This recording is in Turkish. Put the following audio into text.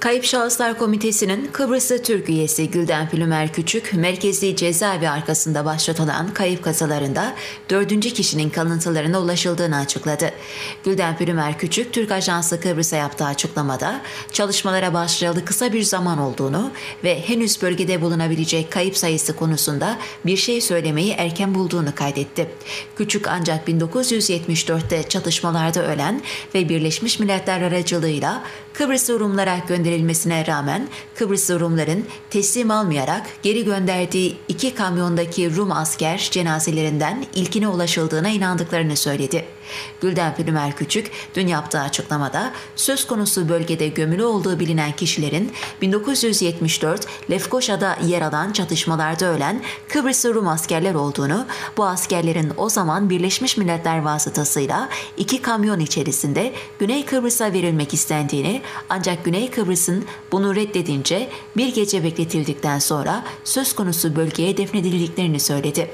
Kayıp Şahıslar Komitesi'nin Kıbrıslı Türk üyesi Gülden Pülümer Küçük, merkezi cezaevi arkasında başlatılan kayıp kasalarında dördüncü kişinin kalıntılarına ulaşıldığını açıkladı. Gülden Pülümer Küçük, Türk Ajansı Kıbrıs'a yaptığı açıklamada çalışmalara başlayalı kısa bir zaman olduğunu ve henüz bölgede bulunabilecek kayıp sayısı konusunda bir şey söylemeyi erken bulduğunu kaydetti. Küçük ancak 1974'te çatışmalarda ölen ve Birleşmiş Milletler aracılığıyla Kıbrıs Rumlara gönderilmesine rağmen Kıbrıs Rumların teslim almayarak geri gönderdiği iki kamyondaki Rum asker cenazelerinden ilkine ulaşıldığına inandıklarını söyledi. Gülden Pülümer Küçük dün yaptığı açıklamada söz konusu bölgede gömülü olduğu bilinen kişilerin 1974 Lefkoşa'da yer alan çatışmalarda ölen Kıbrıs Rum askerler olduğunu, bu askerlerin o zaman Birleşmiş Milletler vasıtasıyla iki kamyon içerisinde Güney Kıbrıs'a verilmek istendiğini ancak Güney Kıbrıs'ın bunu reddedince bir gece bekletildikten sonra söz konusu bölgeye defnedildiklerini söyledi.